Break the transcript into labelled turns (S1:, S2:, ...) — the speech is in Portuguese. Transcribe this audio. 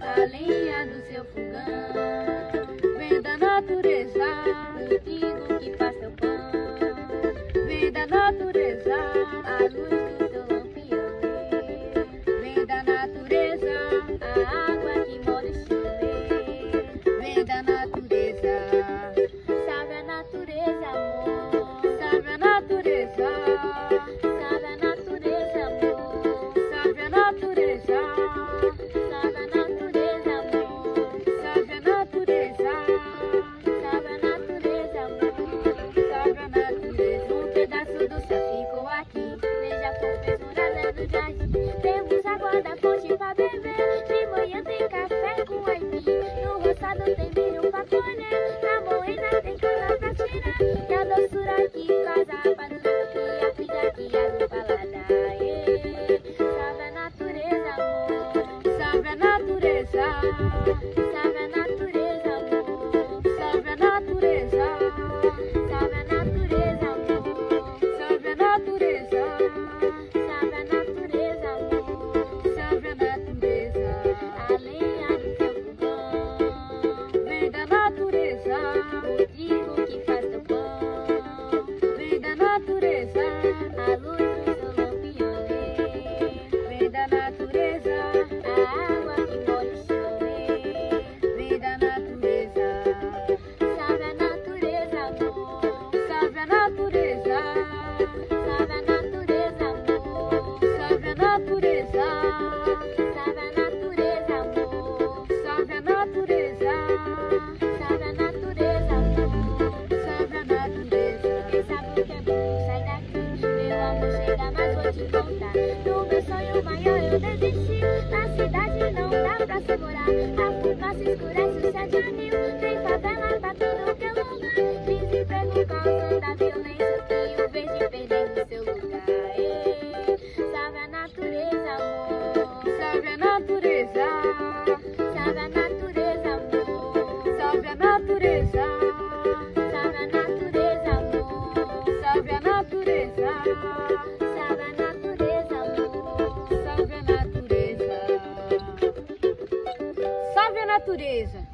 S1: a lenha do seu fogão. viado balada Salve a natureza, amor? Salve a natureza. chega mais vou te contar. No meu sonho maior eu desisti. Na cidade não dá pra segurar morar. A se escura natureza.